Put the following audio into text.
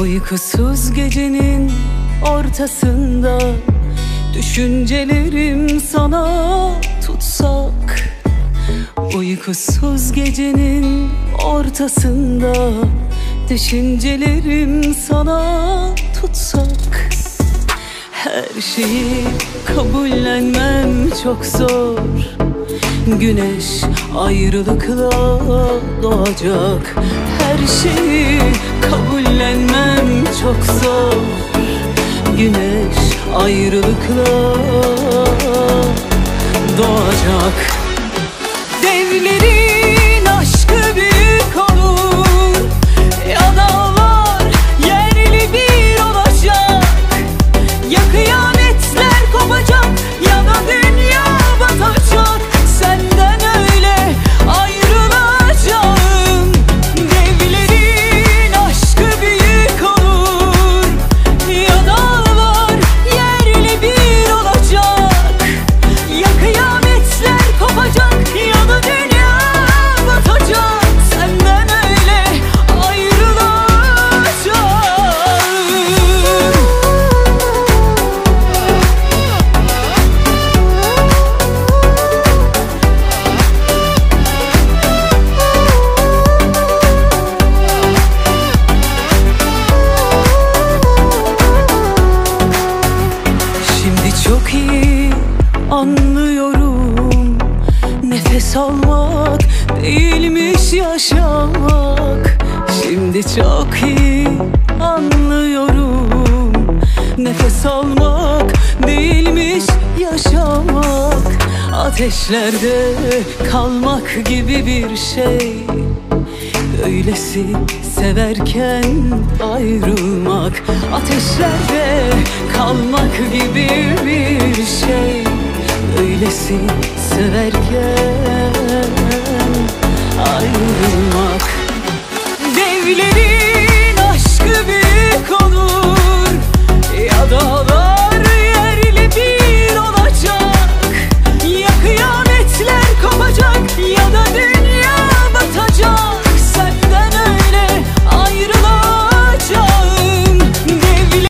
Uykusuz gecenin ortasında Düşüncelerim sana tutsak. Uykusuz gecenin ortasında Düşüncelerim sana tutsak. Her şeyi kabullenmem çok zor. Güneş ayrılıkla doğacak Her şeyi kabullenmem çok zor. Güneş ayrılıkla doğacak. Devlerin anlıyorum. Nefes almak değilmiş yaşamak. Şimdi çok iyi anlıyorum. Nefes almak değilmiş yaşamak. Ateşlerde kalmak gibi bir şey. Öylesi severken ayrılmak. Ateşlerde kalmak gibi bir şey Öylesin severken. Ayrılmak